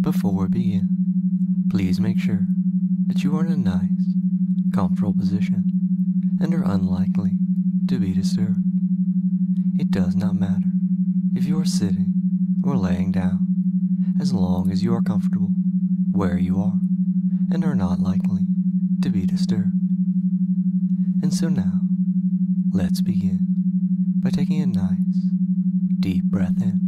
Before we begin, please make sure that you are in a nice, comfortable position and are unlikely to be disturbed. It does not matter if you are sitting or laying down, as long as you are comfortable where you are and are not likely to be disturbed. And so now, let's begin taking a nice, deep breath in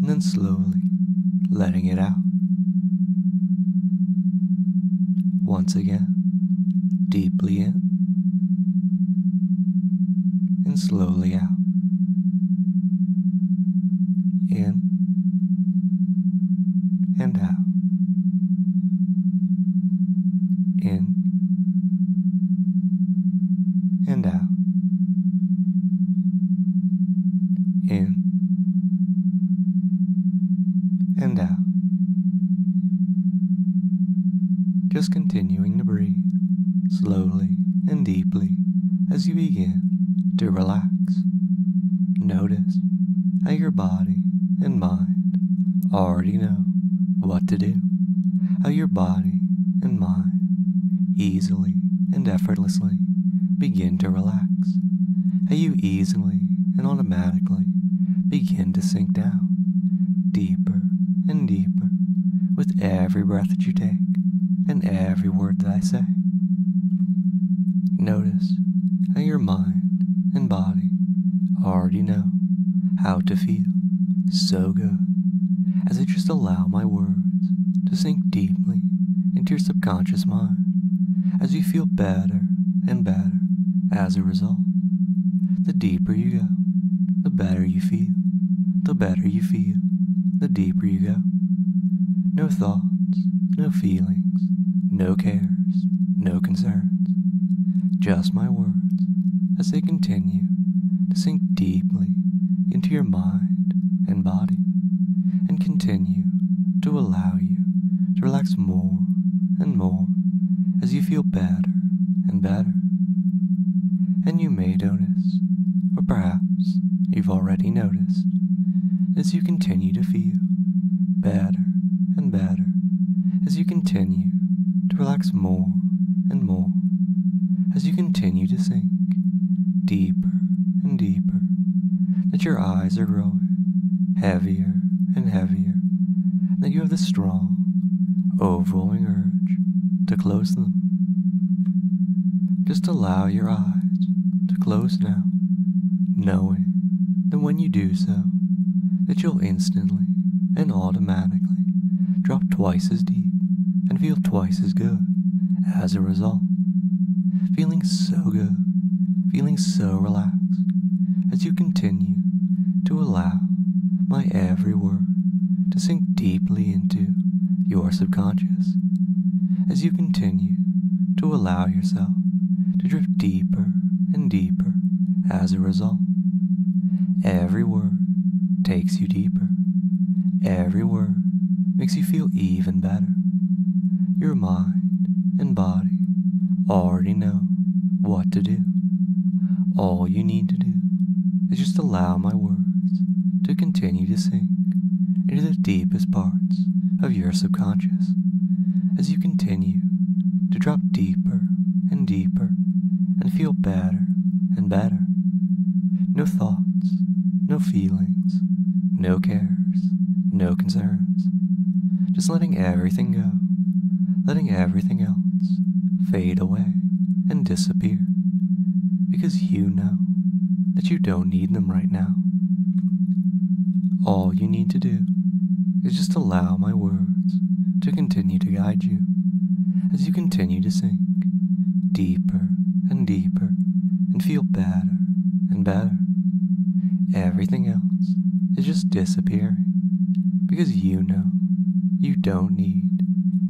and then slowly letting it out. Once again, deeply in and slowly out. In and out. In and out. In Just continuing to breathe slowly and deeply as you begin to relax. Notice how your body and mind already know what to do, how your body and mind easily and effortlessly begin to relax, how you easily and automatically begin to sink down deeper and deeper with every breath that you take and every word that I say. Notice how your mind and body already know how to feel so good as I just allow my words to sink deeply into your subconscious mind as you feel better and better as a result. The deeper you go, the better you feel. The better you feel, the deeper you go. No thoughts, no feelings, no cares, no concerns. Just my words as they continue to sink deeply into your mind and body and continue to allow you to relax more and more as you feel better and better. And you may notice, or perhaps you've already noticed, as you continue to feel better and better, as you continue to relax more and more, as you continue to sink deeper and deeper, that your eyes are growing heavier and heavier, and that you have the strong, overwhelming urge to close them. Just allow your eyes to close now, knowing that when you do so, that you'll instantly and automatically drop twice as deep and feel twice as good as a result. Feeling so good, feeling so relaxed as you continue to allow my every word to sink deeply into your subconscious as you continue to allow yourself to drift deeper and deeper as a result. Every word takes you deeper. Every word makes you feel even better. Your mind and body already know what to do. All you need to do is just allow my words to continue to sink into the deepest parts of your subconscious as you continue to drop deeper and deeper and feel better and better. No thoughts, no feelings, no cares, no concerns. Just letting everything go, letting everything else fade away and disappear because you know that you don't need them right now. All you need to do is just allow my words to continue to guide you as you continue to sink deeper and deeper and feel better and better. Everything else is just disappearing because you know you don't need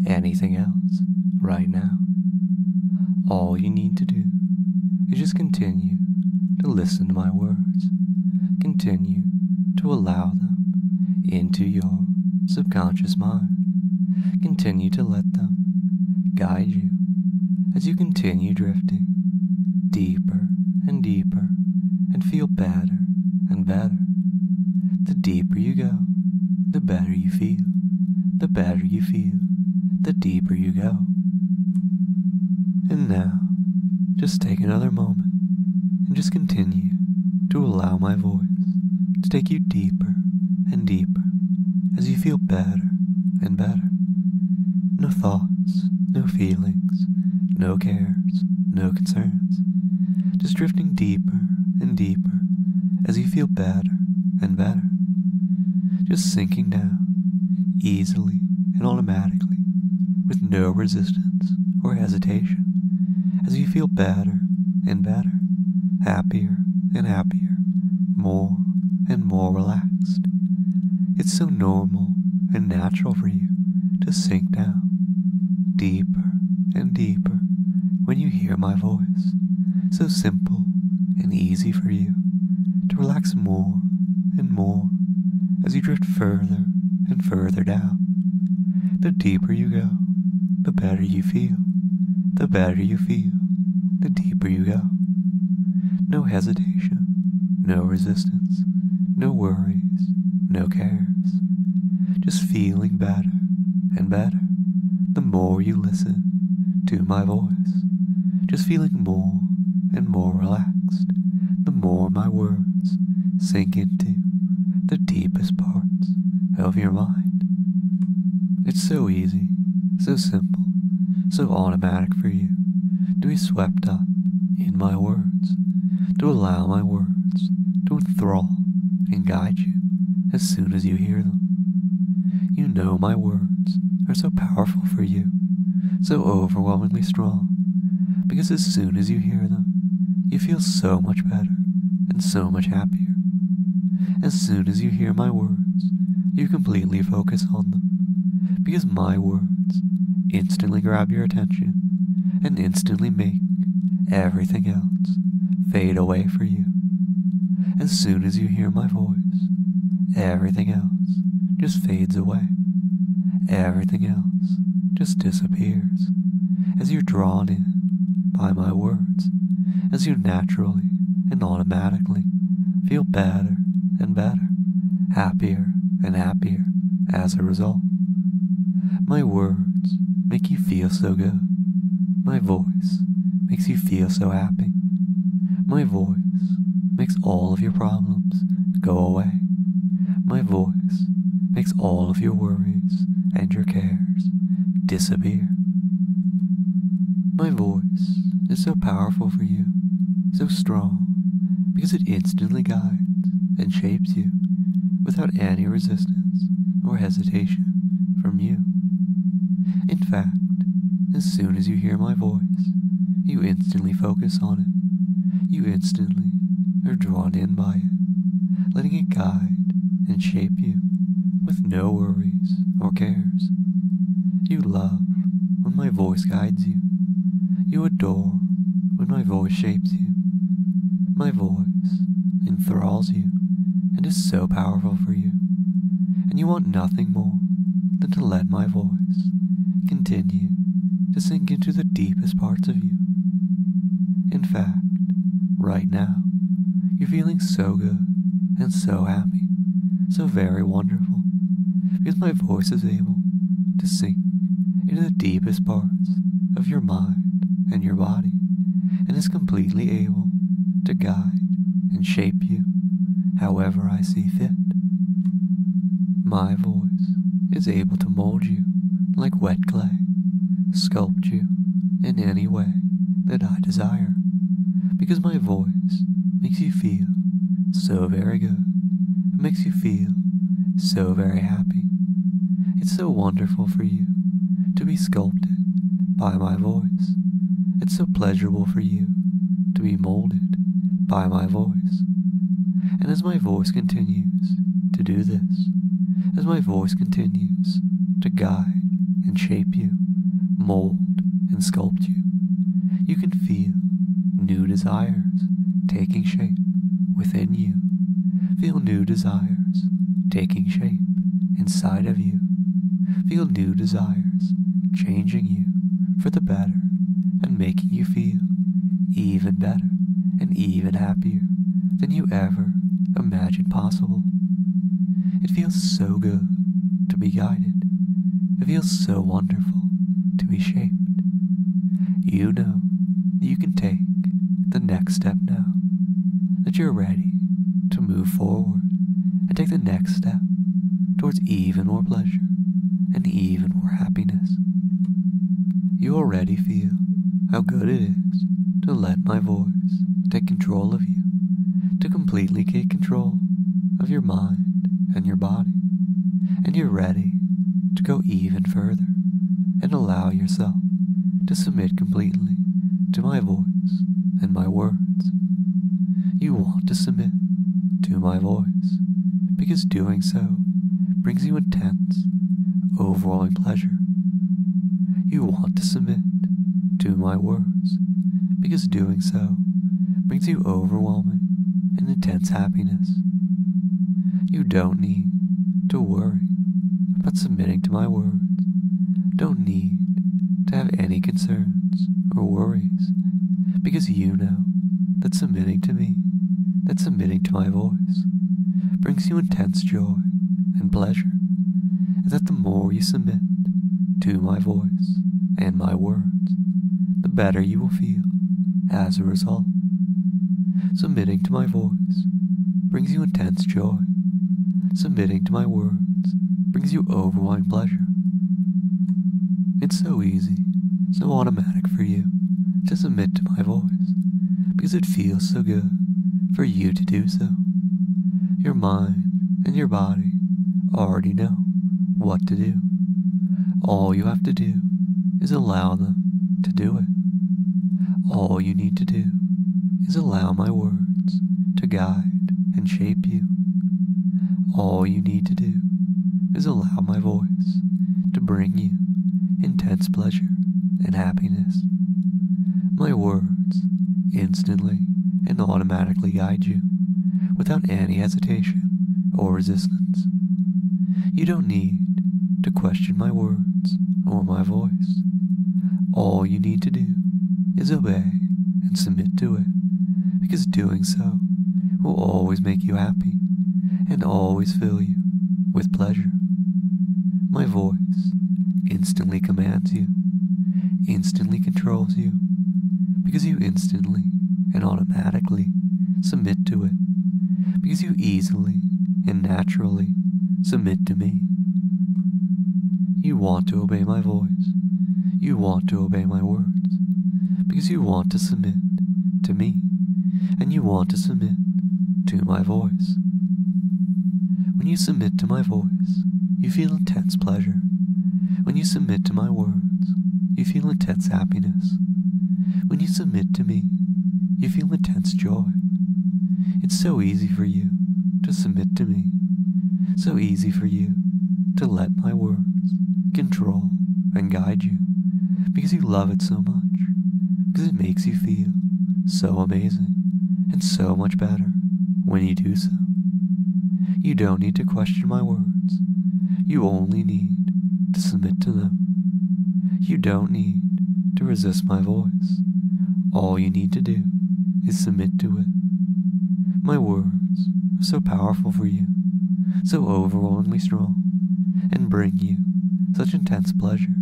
anything else right now. All you need to do is just continue to listen to my words, continue to allow them into your subconscious mind. Continue to let them guide you as you continue drifting deeper and deeper and feel better and better. The deeper you go, the better you feel. The better you feel, the deeper you go. And now, just take another moment and just continue to allow my voice to take you deeper and deeper as you feel better and better. No thoughts, no feelings, no cares, no concerns. Just drifting deeper and deeper as you feel better and better. Just sinking down easily and automatically with no resistance or hesitation as you feel better and better, happier and happier, more and more relaxed. It's so normal and natural for you to sink down deeper and deeper when you hear my voice. So simple and easy for you to relax more and more as you drift further and further down. The deeper you go, the better you feel. The better you feel, the deeper you go. No hesitation, no resistance, no worries, no cares. Just feeling better and better the more you listen to my voice. Just feeling more and more relaxed the more my words sink into the deepest parts of your mind. It's so easy, so simple, so automatic for you to be swept up in my words, to allow my words to enthrall and guide you as soon as you hear them. You know my words are so powerful for you, so overwhelmingly strong, because as soon as you hear them, you feel so much better and so much happier. As soon as you hear my words, you completely focus on them, because my words instantly grab your attention and instantly make everything else fade away for you. As soon as you hear my voice, everything else just fades away. Everything else just disappears as you're drawn in by my words, as you naturally and automatically feel better and better, happier and happier as a result. My words make you feel so good. My voice makes you feel so happy. My voice makes all of your problems go away. My voice makes all of your worries and your cares disappear. My voice is so powerful for you, so strong, because it instantly guides and shapes you without any resistance or hesitation from you. In fact, as soon as you hear my voice, you instantly focus on it. You instantly are drawn in by it, letting it guide and shape you with no worries or cares. You love when my voice guides you. You adore when my voice shapes you. My voice enthralls you and is so powerful for you, and you want nothing more than to let my voice continue to sink into the deepest parts of you. In fact, right now, you're feeling so good and so happy, so very wonderful, because my voice is able to sink into the deepest parts of your mind and your body, and is completely able to guide and shape you however I see fit. My voice is able to mold you like wet clay, sculpt you in any way that I desire, because my voice makes you feel so very good, it makes you feel so very happy. It's so wonderful for you to be sculpted by my voice. It's so pleasurable for you to be molded by my voice. And as my voice continues to do this, as my voice continues to guide and shape you, mold and sculpt you, you can feel new desires taking shape within you. Feel new desires taking shape inside of you. Feel new desires changing you for the better and making you feel even better and even happier than you ever imagined possible. It feels so good to be guided. It feels so wonderful to be shaped. You know you can take the next step now, that you're ready to move forward and take the next step towards even more pleasure and even more happiness. You already feel how good it is to let my voice take control of you, to completely take control of your mind and your body, and you're ready to go even further and allow yourself to submit completely to my voice and my words. You want to submit to my voice because doing so brings you intense, overwhelming pleasure. You want to submit to my words because doing so brings you overwhelming and intense happiness. You don't need to worry about submitting to my words. Don't need to have any concerns or worries because you know that submitting to me, that submitting to my voice, brings you intense joy and pleasure, and that the more you submit to my voice and my words, the better you will feel as a result. Submitting to my voice brings you intense joy. Submitting to my words brings you overwhelming pleasure. It's so easy, so automatic for you to submit to my voice because it feels so good for you to do so. Your mind and your body already know what to do. All you have to do is allow them to do it. All you need to do is allow my words to guide and shape you. All you need to do is allow my voice to bring you intense pleasure and happiness. My words instantly and automatically guide you without any hesitation or resistance. You don't need to question my words or my voice. All you need to do is obey and submit to it, because doing so will always make you happy and always fill you with pleasure. My voice instantly commands you, instantly controls you, because you instantly and automatically submit to it, because you easily and naturally submit to me. You want to obey my voice. You want to obey my words. Because you want to submit to me. And you want to submit to my voice. When you submit to my voice, you feel intense pleasure. When you submit to my words, you feel intense happiness. When you submit to me, you feel intense joy. It's so easy for you to submit to me, so easy for you to let my words control and guide you because you love it so much, because it makes you feel so amazing and so much better when you do so. You don't need to question my words. You only need to submit to them. You don't need to resist my voice. All you need to do is submit to it. My words are so powerful for you, so overwhelmingly strong, and bring you such intense pleasure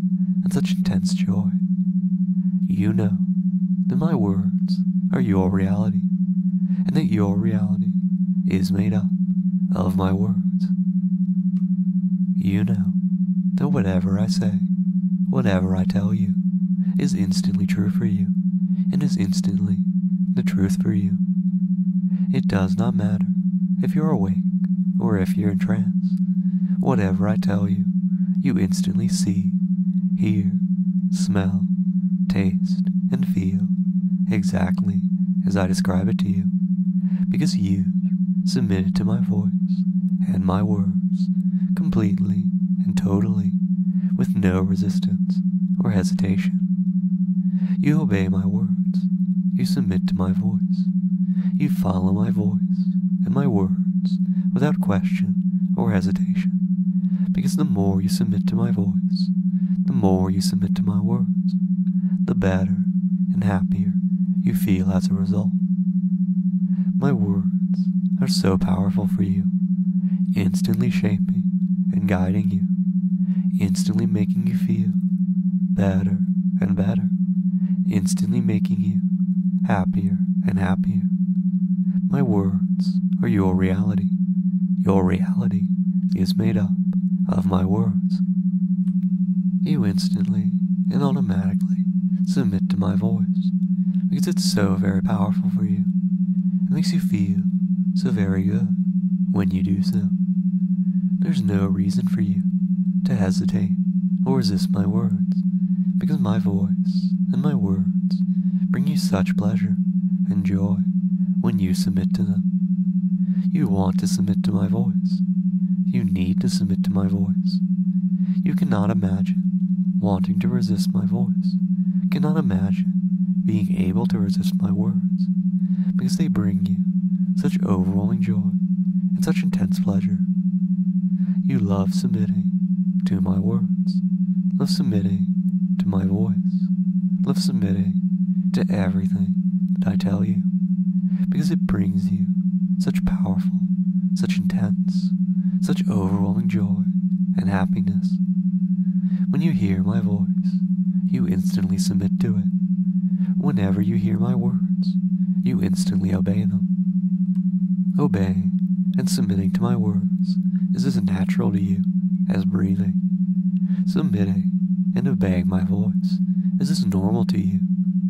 and such intense joy. You know that my words are your reality, and that your reality is made up of my words. You know that whatever I say, whatever I tell you, is instantly true for you, and is instantly the truth for you. It does not matter if you're awake or if you're in trance. Whatever I tell you, you instantly see, hear, smell, taste, and feel exactly as I describe it to you, because you submitted to my voice and my words completely and totally with no resistance or hesitation. You obey my words, you submit to my voice, you follow my voice and my words without question or hesitation because the more you submit to my voice, the more you submit to my words, the better and happier you feel as a result. My words are so powerful for you, instantly shaping and guiding you, instantly making you feel better and better, instantly making you happier and happier. My words are your reality. Your reality is made up of my words. You instantly and automatically submit to my voice because it's so very powerful for you. It makes you feel so very good when you do so. There's no reason for you to hesitate or resist my words because my voice and my words bring you such pleasure and joy when you submit to them. You want to submit to my voice. You need to submit to my voice. You cannot imagine wanting to resist my voice, cannot imagine being able to resist my words, because they bring you such overwhelming joy and such intense pleasure. You love submitting to my words, love submitting to my voice, love submitting to everything that I tell you, because it brings you such powerful, such intense, such overwhelming joy and happiness. When you hear my voice, you instantly submit to it. Whenever you hear my words, you instantly obey them. Obeying and submitting to my words is as natural to you as breathing. Submitting and obeying my voice is as normal to you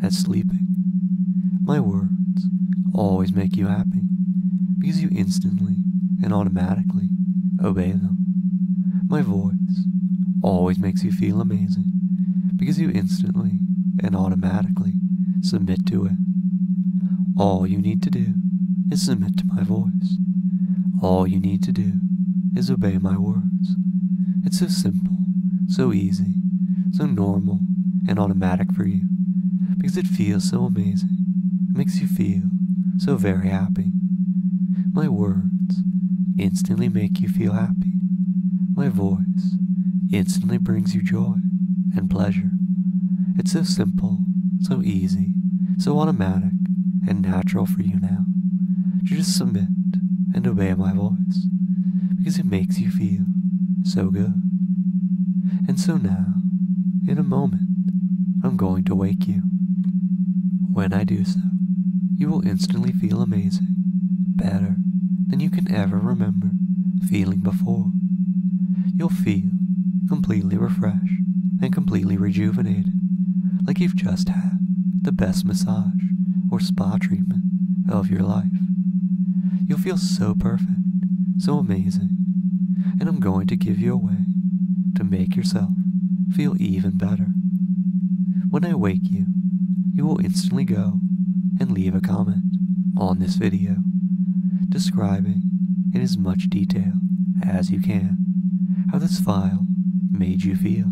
as sleeping. My words always make you happy because you instantly and automatically obey them. My voice always makes you feel amazing because you instantly and automatically submit to it. All you need to do is submit to my voice. All you need to do is obey my words. It's so simple, so easy, so normal and automatic for you because it feels so amazing. It makes you feel so very happy. My words instantly make you feel happy. My voice instantly brings you joy and pleasure. It's so simple, so easy, so automatic and natural for you now to just submit and obey my voice because it makes you feel so good. And so now, in a moment, I'm going to wake you. When I do so, you will instantly feel amazing, better than you can ever remember feeling before. You'll feel completely refreshed and completely rejuvenated, like you've just had the best massage or spa treatment of your life. You'll feel so perfect, so amazing, and I'm going to give you a way to make yourself feel even better. When I wake you, you will instantly go and leave a comment on this video describing in as much detail as you can how this file made you feel,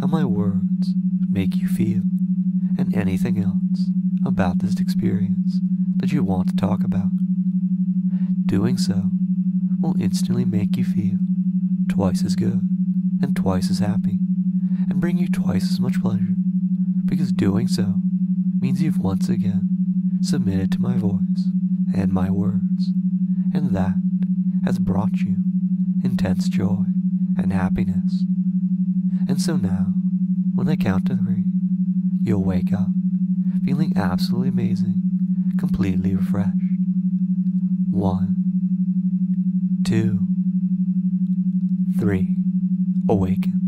how my words make you feel, and anything else about this experience that you want to talk about. Doing so will instantly make you feel twice as good and twice as happy, and bring you twice as much pleasure, because doing so means you've once again submitted to my voice and my words, and that has brought you intense joy and happiness. And so now, when I count to three, you'll wake up feeling absolutely amazing, completely refreshed. One, two, three, awaken.